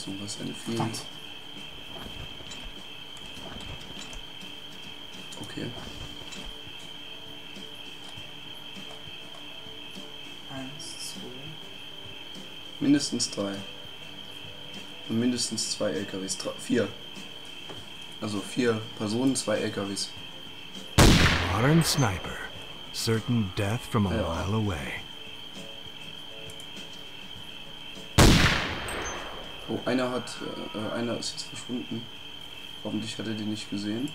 So, was empfiehlt. Verdammt. Okay. Eins, zwei. Mindestens drei. Und mindestens zwei LKWs. Drei, vier. Also vier Personen, zwei LKWs. Modern sniper. Certain death from a Ja. mile away. Oh, einer hat, äh, einer ist jetzt verschwunden. Hoffentlich hat er den nicht gesehen.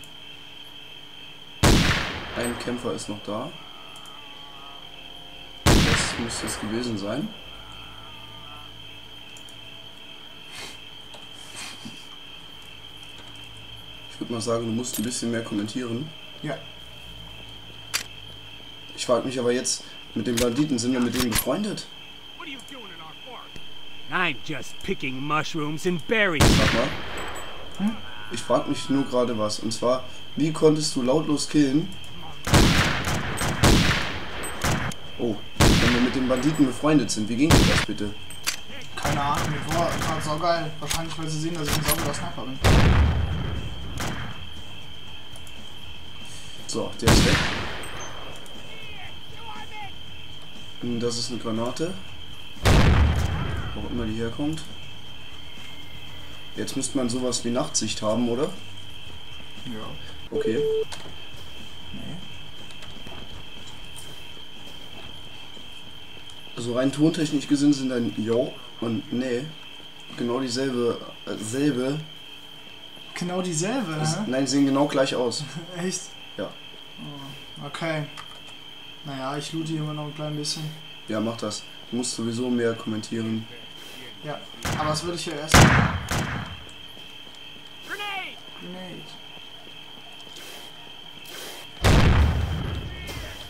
Ein Kämpfer ist noch da. Das muss das gewesen sein. Ich würde mal sagen, du musst ein bisschen mehr kommentieren. Ja. Ich frage mich aber jetzt, mit den Banditen, sind wir mit denen befreundet? I'm just picking mushrooms and berries. Sag mal. Ich frage mich nur gerade was. Und zwar, wie konntest du lautlos killen? Oh, wenn wir mit den Banditen befreundet sind, wie ging das bitte? Keine Ahnung, mir war gerade saugeil. Wahrscheinlich, weil sie sehen, dass ich ein sauberer Sniper bin. So, der ist weg. Und Das ist eine Granate. Wo immer die herkommt. Jetzt müsste man sowas wie Nachtsicht haben, oder? Ja. Okay. Nee. Also rein tontechnisch gesehen sind ein Jo und Nee genau dieselbe, äh, selbe, Genau dieselbe, s- hä? nein, sehen genau gleich aus. Echt? Ja. Oh, okay. Naja, ich loote hier immer noch ein klein bisschen. Ja, mach das. Du musst sowieso mehr kommentieren. Ja. Aber das würde ich ja erst. Grenade! Grenade!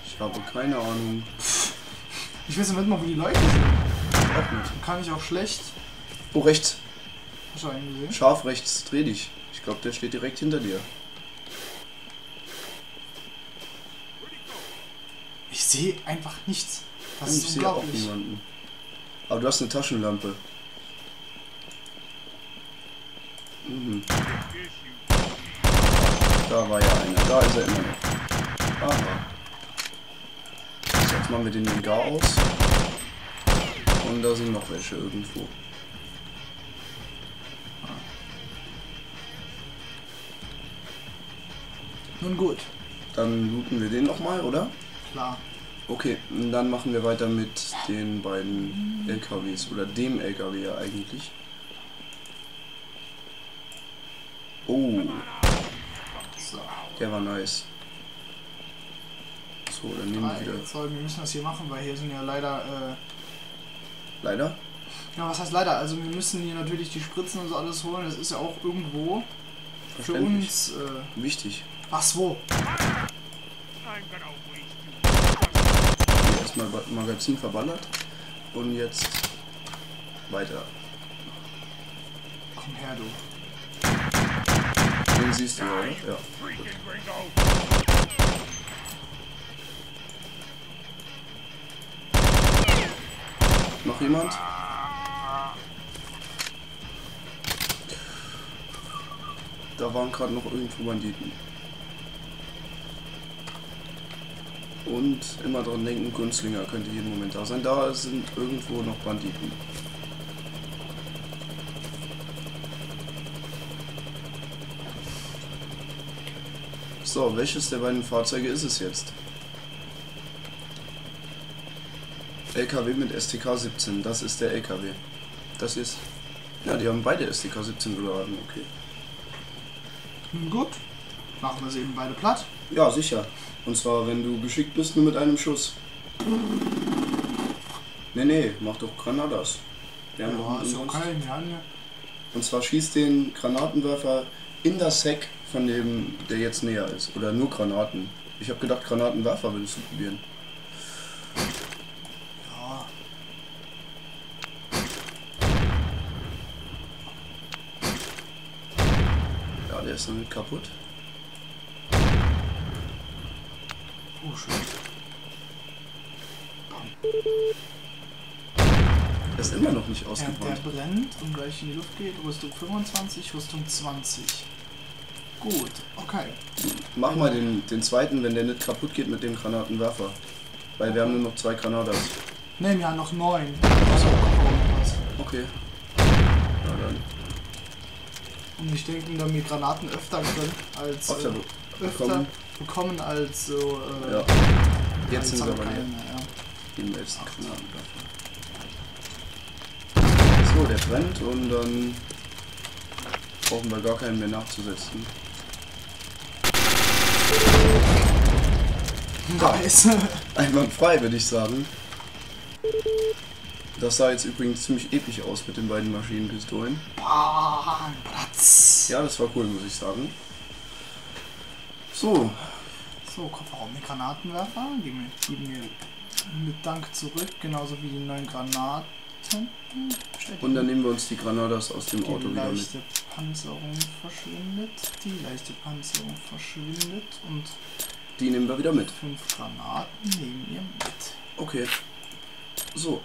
Ich habe keine Ahnung. Ich weiß nicht mal, wo die Leute sind. Auch nicht. Kann ich auch schlecht. Oh, rechts. Hast du einen gesehen? Scharf rechts. Dreh dich. Ich glaube, der steht direkt hinter dir. Ich sehe einfach nichts. Das ich ist sehe auch unglaublich. niemanden. Aber du hast eine Taschenlampe. Mhm. Da war ja einer. Da ist er immer noch. Aha. So, jetzt machen wir den Gar aus. Und da sind noch welche irgendwo. Nun gut, Dann looten wir den nochmal, oder? klar. Okay, dann machen wir weiter mit den beiden LKWs. Oder dem LKW ja eigentlich. Oh, So. der war nice. So, dann nehmen wir wieder. Erzeugen. Wir müssen das hier machen, weil hier sind ja leider. Äh, Leider? ja, was heißt leider? Also, wir müssen hier natürlich die Spritzen und so alles holen. Das ist ja auch irgendwo für uns. Äh, Wichtig. was wo? Erstmal Magazin verballert. Und jetzt weiter. Komm her, du. Den siehst du, oder? Ja. Noch jemand? Da waren gerade noch irgendwo Banditen. Und immer dran denken, Günstlinger könnte jeden Moment da sein. Da sind irgendwo noch Banditen. So, welches der beiden Fahrzeuge ist es jetzt? LKW mit STK 17, das ist der LKW. Das ist. Ja, die haben beide STK 17 geladen, okay. Gut. Machen wir sie eben beide platt. Ja, sicher. Und zwar, wenn du geschickt bist, nur mit einem Schuss. Nee, nee, mach doch Granadas. Wir Ja, ist okay. Ja. Und zwar schießt den Granatenwerfer in das Heck von dem, der jetzt näher ist. Oder nur Granaten. Ich habe gedacht, Granatenwerfer würdest du probieren. Ja. Ja, der ist damit kaputt. Oh, schön. Er ist immer noch nicht Ja, der ausgebrannt. brennt und gleich in die Luft geht. Rüstung 25, Rüstung 20. Gut, okay. Mach mal den, den zweiten, wenn der nicht kaputt geht mit dem Granatenwerfer. Weil wir haben nur noch zwei Granadas. Ne, wir haben noch neun. Also, was. Okay. Ja, dann. Und ich denke, da wir Granaten öfter können als Öfter äh, öfter bekommen. bekommen als so. Äh, Ja. als Jetzt sind sie aber ja. Den letzten Granatenwerfer. So, der brennt und dann brauchen wir gar keinen mehr nachzusetzen. Nice. Einwandfrei, würde ich sagen. Das sah jetzt übrigens ziemlich episch aus mit den beiden Maschinenpistolen. Platz. Ja, das war cool, muss ich sagen. So, So, Kofferraum mit Granatenwerfer. Geben wir, geben wir mit Dank zurück, genauso wie die neuen Granaten. Und dann nehmen wir uns die Granadas aus dem Auto die wieder mit. leichte Panzerung verschwindet. Die leichte Panzerung verschwindet. Und Die nehmen wir wieder mit. fünf Granaten nehmen wir mit. Okay. So.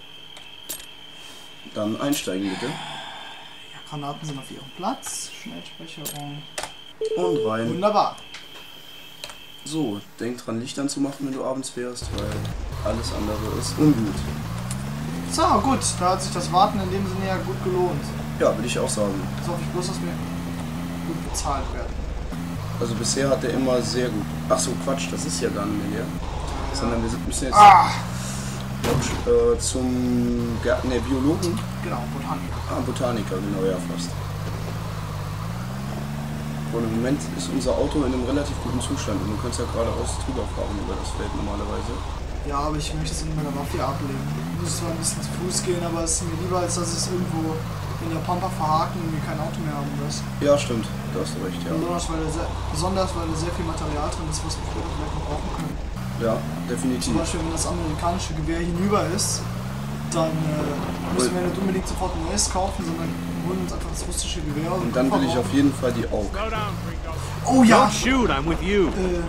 Dann einsteigen bitte. Ja, Granaten sind auf ihrem Platz. Schnellspeicherung. Und rein. Wunderbar. So, denk dran, Licht anzumachen, wenn du abends fährst, weil alles andere ist ungut. So, gut. Da hat sich das Warten in dem Sinne ja gut gelohnt. Ja, würde ich auch sagen. Jetzt hoffe ich bloß, dass wir gut bezahlt werden. Also bisher hat er immer sehr gut. Ach so, Quatsch, das ist ja gar nicht mehr der. Sondern wir sind- müssen jetzt Ah! äh, zum Gär- nee, Biologen. Genau, Botaniker. Ah, Botaniker, genau, ja, fast. Und im Moment ist unser Auto in einem relativ guten Zustand und du kannst ja geradeaus drüber fahren über das Feld normalerweise. Ja, aber ich möchte es in meiner Mafia ablegen. Ich muss zwar ein bisschen zu Fuß gehen, aber es ist mir lieber, als dass es irgendwo in der Pampa verhaken und wir kein Auto mehr haben muss. Ja, stimmt, da hast du recht, ja. Besonders weil, da sehr, besonders weil da sehr viel Material drin ist, was wir später vielleicht noch brauchen können. Ja, Zum definitiv. Beispiel, wenn das amerikanische Gewehr hinüber ist, dann äh, müssen wir nicht unbedingt sofort ein neues kaufen, sondern holen uns einfach das russische Gewehr. Und dann will ich auf jeden Fall die AUG. Oh ja! Don't shoot, I'm with you. Äh,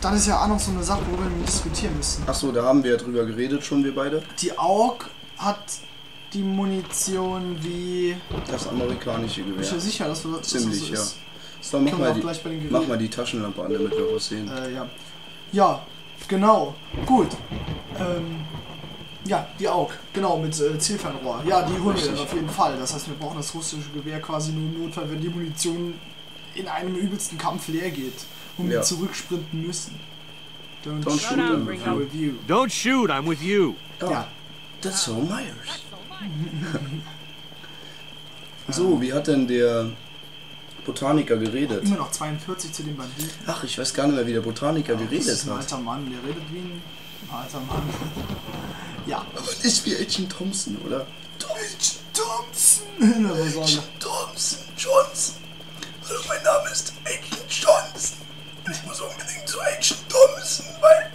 dann ist ja auch noch so eine Sache, worüber wir diskutieren müssen. Achso, da haben wir ja drüber geredet schon, wir beide. Die AUG hat die Munition wie. Das amerikanische Gewehr. ich ja sicher, dass wir das Ziemlich, so ja. ist. So, mach wir mal, die, gleich bei den mach mal die Taschenlampe an, damit wir was sehen. Äh, ja. Ja, genau. Gut. Ähm, ja, die AUG. Genau, mit äh, Zielfernrohr. Ja, die holen wir auf jeden Fall. Das heißt, wir brauchen das russische Gewehr quasi nur im Notfall, wenn die Munition in einem übelsten Kampf leer geht und wir Ja. zurücksprinten müssen. Don't, Don't shoot shoot them them. with you. Don't shoot, I'm with you. Ja. That's so Myers. So, wie hat denn der Botaniker geredet? Immer noch 42 zu den Banditen. Ach, ich weiß gar nicht mehr, wie der Botaniker Das geredet ist ein hat. alter Mann, der redet wie ein alter Mann. ja. Aber nicht wie Agent Thompson, oder? Agent Thompson! Agent Thompson Johnson. Hallo, mein Name ist Agent Johnson. Ich muss unbedingt zu Agent Thompson, weil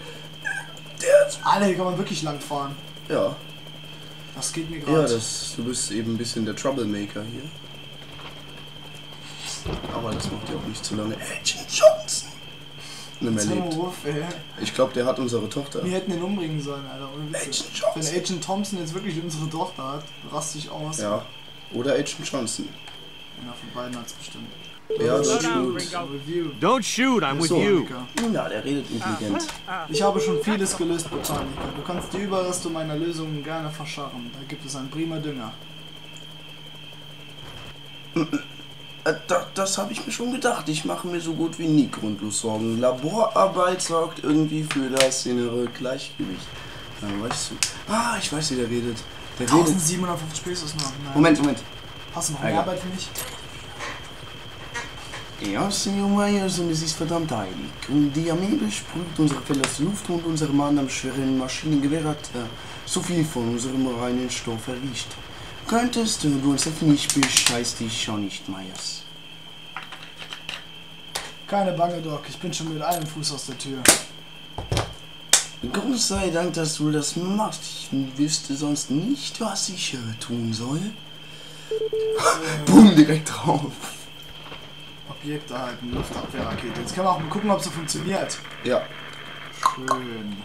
der ist... Alter, hier kann man wirklich lang fahren. Ja, Das geht mir ja, gerade. das, du bist eben ein bisschen der Troublemaker hier. Aber das macht ja auch nicht zu lange. Agent Johnson. Nimm Jetzt hör mal erlebt. auf, ey. Ich glaube, der hat unsere Tochter. Wir hätten ihn umbringen sollen, Alter. Agent Johnson. Wenn Agent Thompson jetzt wirklich unsere Tochter hat, raste ich aus. Ja. Oder Agent Johnson. Einer von beiden hat's bestimmt. Ja, das. Review. Don't shoot, I'm with So. you. Ja, der redet intelligent. Ich habe schon vieles gelöst, Botaniker. Du kannst die Überreste meiner Lösungen gerne verscharren. Da gibt es einen prima Dünger. Äh, da, das habe ich mir schon gedacht. Ich mache mir so gut wie nie grundlos Sorgen. Laborarbeit sorgt irgendwie für das innere Gleichgewicht. Ja, weißt du. Ah, ich weiß, wie der redet. Der redet. 1750 Pesos noch. Nein. Moment, Moment. Hast du noch mehr. Arbeit für mich? Ja, Senor Myers, und es ist verdammt eilig. Und die Armee besprüht unsere der Luft und unser Mann am schweren Maschinengewehr hat äh, so viel von unserem reinen Stoff erwischt. Könntest du uns helfen? Ich bescheiß dich schon nicht, Myers. Keine Bange, Doc. Ich bin schon mit einem Fuß aus der Tür. Gott sei Dank, dass du das machst. Ich wüsste sonst nicht, was ich äh, tun soll. Boom, direkt drauf. Objekt erhalten, Luftabwehrrakete. Jetzt können wir auch mal gucken, ob sie funktioniert. Ja, Schön.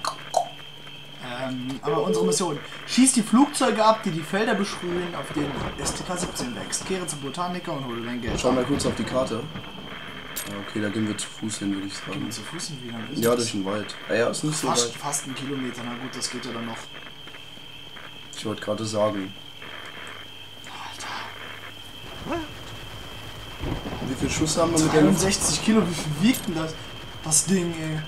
Ähm, aber unsere Mission. Schieß die Flugzeuge ab, die die Felder besprühen, auf denen STK-17 wächst. Kehre zum Botaniker und hole dein Geld. Schau mal kurz auf die Karte. Ja, okay, da gehen wir zu Fuß hin, würde ich Gehen sagen. wir zu Fuß hin wieder. Ja, durch den Wald. Ah ja, ist nicht so fast, weit. fast einen Kilometer. Na gut, das geht ja dann noch. Ich wollte gerade sagen. Wie viel Schuss haben wir mit der Luft? 63 Kilo, wie viel wiegt denn das? Das Ding, ey.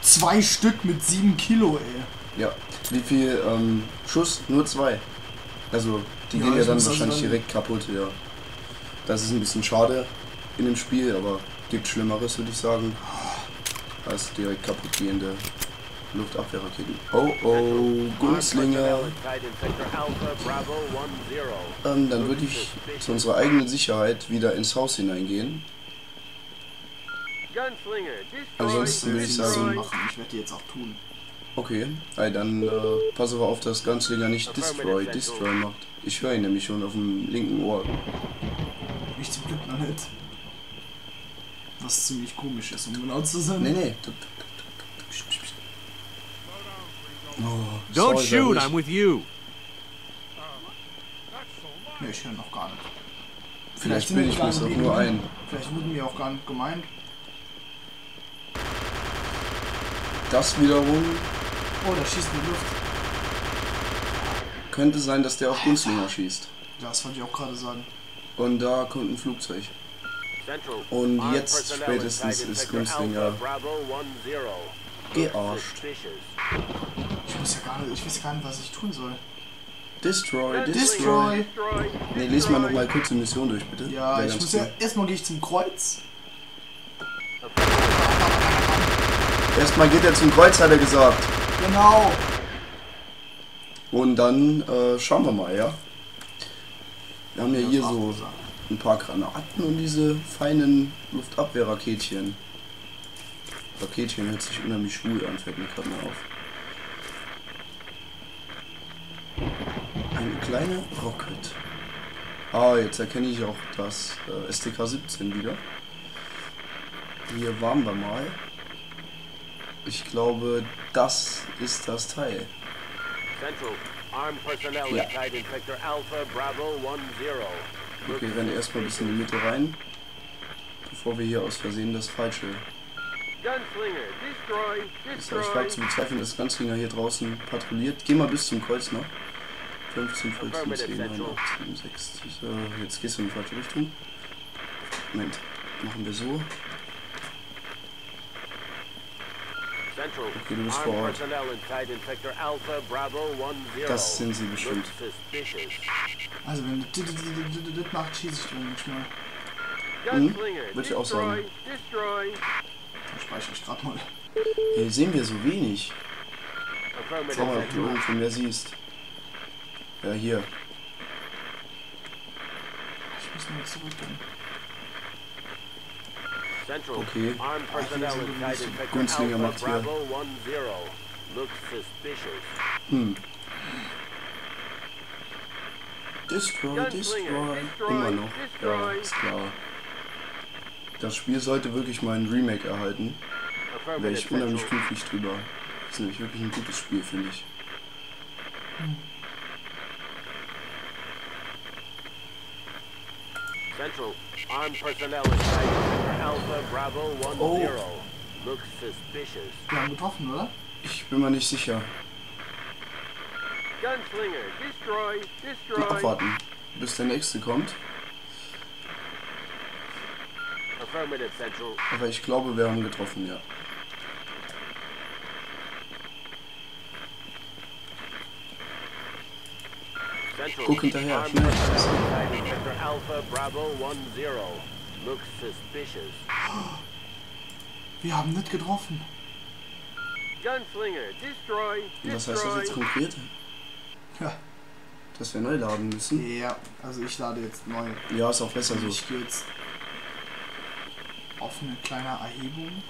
Zwei Stück mit 7 Kilo, ey. Ja. Wie viel ähm, Schuss? Nur zwei. Also, die Ja, gehen ja dann wahrscheinlich dann- direkt kaputt, ja. Das ist ein bisschen schade in dem Spiel, aber gibt Schlimmeres, würde ich sagen. Als direkt kaputtgehende Luftabwehrraketen. Oh oh, Gunzlinger. Ähm, dann würde ich zu unserer eigenen Sicherheit wieder ins Haus hineingehen. Ansonsten würde ich Das sagen, machen. Ich werde die jetzt auch tun. okay, dann äh, pass aber auf, dass Gunzlinger nicht Destroy, Destroy macht. Ich höre ihn nämlich schon auf dem linken Ohr. Ich zum Glück noch nicht. Was ziemlich komisch ist, um genau zu sein. Nee, nee. Oh, Don't sorry, shoot, I'm ich. with you. Nee, ich höre noch gar nicht. Vielleicht sind bin ich mir auch nur ein. Vielleicht wurden wir auch gar nicht gemeint. Das wiederum Oh, da schießt in die Luft. könnte sein, dass der auf Gunzlinger schießt. Das wollte ich auch gerade sagen. Und da kommt ein Flugzeug. Und jetzt spätestens ist Günstlinger Gearscht. Ich weiß ja gar nicht, ich weiß gar nicht, was ich tun soll. Destroy, Destroy. destroy. Nee, lies mal noch mal kurz die Mission durch, bitte. Ja, Wär ich muss cool. ja. Erstmal gehe ich zum Kreuz. Erstmal geht er zum Kreuz, hat er gesagt. Genau. Und dann äh, schauen wir mal, ja. Wir haben ja hier so ein paar Granaten und diese feinen Luftabwehrraketchen. Raketchen hört sich unheimlich schwul an, fällt mir gerade mal auf. Eine kleine Rocket. Ah, jetzt erkenne ich auch das äh, STK 17 wieder. Hier waren wir mal. Ich glaube, das ist das Teil. Central, armed personnel Ja. inside in Sector Alpha Bravo 10. Okay, wir rennen erstmal bis in die Mitte rein, bevor wir hier aus Versehen das falsche. Gunslinger, destroy, Das habe ich destroy. wage zu bezweifeln, dass Ganzlinger hier draußen patrouilliert. Geh mal bis zum Kreuz noch. 15, 14, 10, 9, 8, 7, 6. So, jetzt gehst du in die falsche Richtung. Moment, machen wir so. Okay, du bist vor Ort. personnel inside in Sector Alpha Bravo 10. Das sind sie bestimmt. Also wenn du dit macht, schieße ich drin manchmal. Gunslinger, Würd ich auch sagen. Dann speichere ich gerade mal. Hier sehen wir so wenig. Schau mal, ob du irgendwo mehr siehst. Ja, hier. Ich muss nur zurückgehen. Central, Okay. Alpha macht hier. Bravo 10. Looks suspicious. Hm. Destroy, destroy. Immer noch. Ja, ist klar. Das Spiel sollte wirklich mal ein Remake erhalten. Wäre ich unheimlich Central. glücklich drüber. Das ist nämlich wirklich ein gutes Spiel, finde ich. Central, armed personnel inside Sector Alpha Bravo 10. Oh. Looks suspicious. Wir haben getroffen, oder? Ich bin mir nicht sicher. Gunslinger, destroy, destroy. abwarten, bis der nächste kommt. Affirmative, Central. Aber ich glaube, wir haben getroffen, ja. Guck hinterher, schnell. personnel inside in Sector Alpha Bravo 10. Looks suspicious. Wir haben nicht getroffen. Gunslinger, destroy, Und was heißt das jetzt konkret? Ja. Dass wir neu laden müssen? Ja, also ich lade jetzt neu. Ja, ist auch besser so. Ich gehe jetzt auf eine kleine Erhebung.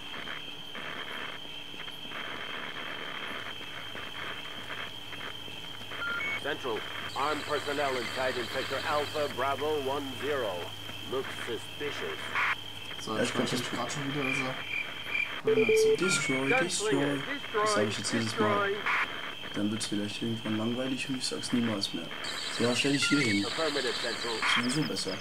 Central, armed personnel inside in Sector Alpha Bravo 10. Looks suspicious. So, ich das- mich gerade schon wieder. Also Destroy, destroy. Das sage ich jetzt jedes Mal. Dann wird es vielleicht irgendwann langweilig und ich sag's niemals mehr. Ja, stell dich hier hin. Sowieso besser.